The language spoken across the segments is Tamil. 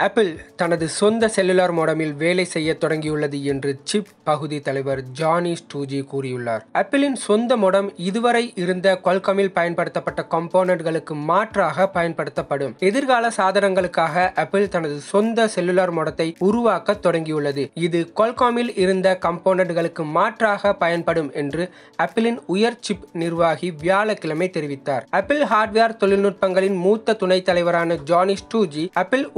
ஆப்பிள் தனது சொந்த செல்லுலார் மோடமில் வேலை செய்ய தொடங்கியுள்ளது என்று சிப் பகுதி தலைவர் ஜானி ஸ்டூஜி கூறியுள்ளார். ஆப்பிளின் சொந்த மோடம் இதுவரை இருந்த கொல்கமில் பயன்படுத்தப்பட்ட கம்போனன்ட்களுக்கு மாற்றாக பயன்படுத்தப்படும். எதிர்கால சாதனங்களுக்காக ஆப்பிள் தனது சொந்த செல்லுலார் மோடத்தை உருவாக்க தொடங்கியுள்ளது. இது கொல்காமில் இருந்த கம்போனன்ட்களுக்கு மாற்றாக பயன்படும் என்று ஆப்பிளின் உயர் சிப் நிர்வாகி வியாழக்கிழமை தெரிவித்தார். ஆப்பிள் ஹார்ட்வேர் தொழில்நுட்பங்களின் மூத்த துணைத் தலைவரான ஜானி ஸ்டூஜி ஆப்பிள்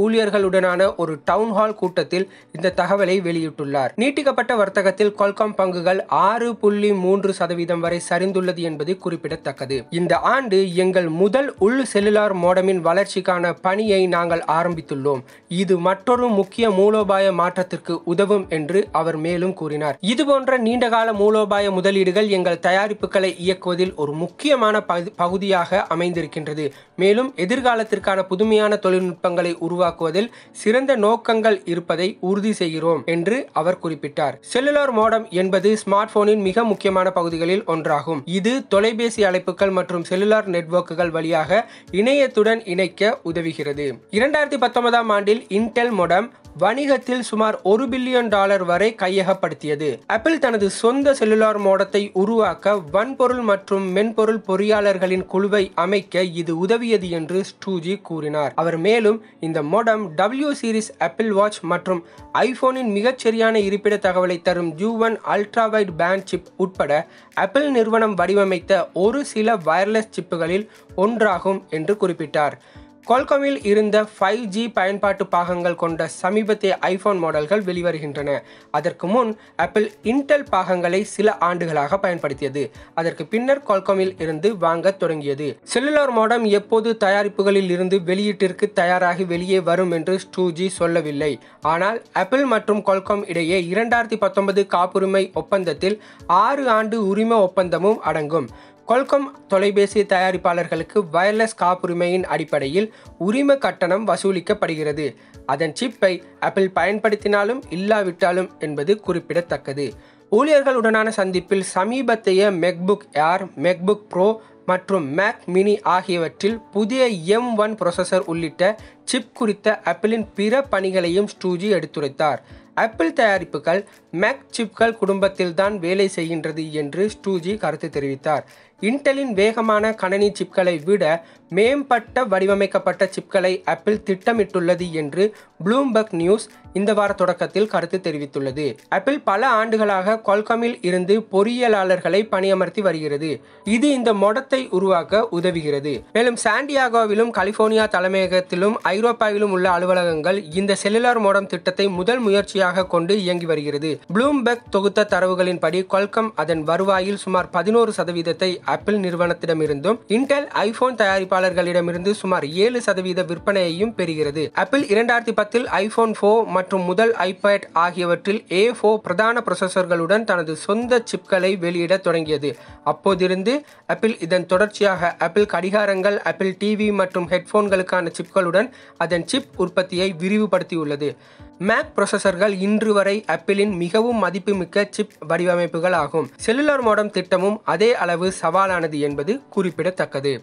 ஊழியர்களுடனான ஒரு டவுன் ஹால் கூட்டத்தில் இந்த தகவலை வெளியிட்டுள்ளார். நீட்டிக்கப்பட்ட வர்த்தகத்தில் கொல்காம் பங்குகள் ஆறு புள்ளி மூன்று சதவீதம் வரை சரிந்துள்ளது என்பது குறிப்பிடத்தக்கது. இந்த ஆண்டு எங்கள் முதல் உள் செல்லுலார் மோடமின் வளர்ச்சிக்கான பணியை நாங்கள் ஆரம்பித்துள்ளோம். இது மற்றொரு முக்கிய மூலோபாய மாற்றத்திற்கு உதவும் என்று அவர் மேலும் கூறினார். இதுபோன்ற நீண்டகால மூலோபாய முதலீடுகள் எங்கள் தயாரிப்புகளை இயக்குவதில் ஒரு முக்கியமான பகு- பகுதியாக அமைந்திருக்கின்றது. மேலும் எதிர்காலத்திற்கான புதுமையான தொழில்நுட்பங்களை உருவாக்குவதில் சிறந்த நோக்கங்கள் இருப்பதை உறுதி செய்கிறோம் என்று அவர் குறிப்பிட்டார். செல்லுலார் மோடம் என்பது ஸ்மார்ட் போனின் மிக முக்கியமான பகுதிகளில் ஒன்றாகும். இது தொலைபேசி அழைப்புகள் மற்றும் செல்லுலார் நெட்வொர்க்குகள் வழியாக இணையத்துடன் இணைக்க உதவுகிறது. இரண்டாயிரத்தி பத்தொன்பதாம் ஆண்டில் இன்டெல் மோடம் வணிகத்தில் சுமார் ஒரு பில்லியன் டாலர் வரை கையகப்படுத்தியது. ஆப்பிள் தனது சொந்த செல்லுலார் மோடத்தை உருவாக்க வன்பொருள் மற்றும் மென்பொருள் பொறியாளர்களின் குழுவை அமைக்க இது உதவியது என்று ஸ்டூஜி கூறினார். அவர் மேலும் இந்த modem W series Apple watch மற்றும் ஐபோனின் மிகச்சரியான இருப்பிட தகவலை தரும் U one ultra wide band chip உட்பட ஆப்பிள் நிறுவனம் வடிவமைத்த ஒரு சில வயர்லெஸ் சிப்புகளில் ஒன்றாகும் என்று குறிப்பிட்டார். கொல்கமில் இருந்த ஃபைவ் ஜி பயன்பாட்டு பாகங்கள் கொண்ட சமீபத்திய ஐபோன் மாடல்கள் வெளிவருகின்றன. அதற்கு முன் ஆப்பிள் இன்டெல் பாகங்களை சில ஆண்டுகளாக பயன்படுத்தியது. அதற்கு பின்னர் கொல்கமில் இருந்து வாங்கத் தொடங்கியது. செல்லுலார் மாடம் எப்போது தயாரிப்புகளில் இருந்து வெளியீட்டிற்கு தயாராகி வெளியே வரும் என்று ஸ்டூஜி சொல்லவில்லை. ஆனால் ஆப்பிள் மற்றும் கொல்காம் இடையே இரண்டாயிரத்தி பத்தொன்பது காப்புரிமை ஒப்பந்தத்தில் ஆறு ஆண்டு உரிம ஒப்பந்தமும் அடங்கும். கொல்கம் தொலைபேசி தயாரிப்பாளர்களுக்கு வயர்லெஸ் காப்புரிமையின் அடிப்படையில் உரிம கட்டணம் வசூலிக்கப்படுகிறது. அதன் சிப்பை ஆப்பிள் பயன்படுத்தினாலும் இல்லாவிட்டாலும் என்பது குறிப்பிடத்தக்கது. ஊழியர்களுடனான சந்திப்பில் சமீபத்திய மெக்புக் ஏர் மெக்புக் ப்ரோ மற்றும் மேக் மினி ஆகியவற்றில் புதிய எம் ஒன் ப்ரொசஸர் உள்ளிட்ட சிப் குறித்த ஆப்பிளின் பிற பணிகளையும் ஸ்டூஜி எடுத்துரைத்தார். ஆப்பிள் தயாரிப்புகள் மேக் சிப்கள் குடும்பத்தில்தான் வேலை செய்கின்றது என்று ஸ்டூஜி கருத்து தெரிவித்தார். இன்டெலின் வேகமான கணனி சிப்களை விட மேம்பட்ட வடிவமைக்கப்பட்ட சிப்களை ஆப்பிள் திட்டமிட்டுள்ளது என்று ப்ளூம்பர்க் நியூஸ் இந்த வார தொடக்கத்தில் கருத்து தெரிவித்துள்ளது. ஆப்பிள் பல ஆண்டுகளாக கொல்கமில் இருந்து பொறியியலாளர்களை பணியமர்த்தி வருகிறது. இது இந்த மொடத்தை உருவாக்க உதவுகிறது. மேலும் சாண்டியாகோவிலும் கலிபோர்னியா தலைமையகத்திலும் ஐரோப்பாவிலும் உள்ள அலுவலகங்கள் இந்த செல்லுலார் மோடம் திட்டத்தை முதல் முயற்சியாக கொண்டு இயங்கி வருகிறது. ப்ளூம்பெர்க் தொகுத்த தரவுகளின்படி கொல்கம் அதன் வருவாயில் சுமார் பதினோரு சதவீதத்தை ஆப்பிள் நிறுவனத்திடமிருந்தும் இன்டெல் ஐபோன் தயாரிப்பாளர்களிடமிருந்து சுமார் ஏழு சதவீத விற்பனையையும் பெறுகிறது. ஆப்பிள் இரண்டாயிரத்தி பத்தில் ஐபோன் ஃபோ மற்றும் முதல் ஐபேட் ஆகியவற்றில் ஏ ஃபோ பிரதான ப்ரொசஸர்களுடன் தனது சொந்த சிப்களை வெளியிட தொடங்கியது. அப்போதிருந்து ஆப்பிள் இதன் தொடர்ச்சியாக ஆப்பிள் கடிகாரங்கள் ஆப்பிள் டிவி மற்றும் ஹெட்போன்களுக்கான சிப்களுடன் அதன் சிப் உற்பத்தியை விரிவுபடுத்தியுள்ளது. மேக் ப்ரொசஸர்கள் இன்று வரை ஆப்பிளின் மிகவும் மதிப்புமிக்க சிப் வடிவமைப்புகள் ஆகும் செல்லுலார் மோடம் திட்டமும் அதே அளவு சவாலானது என்பது குறிப்பிடத்தக்கது.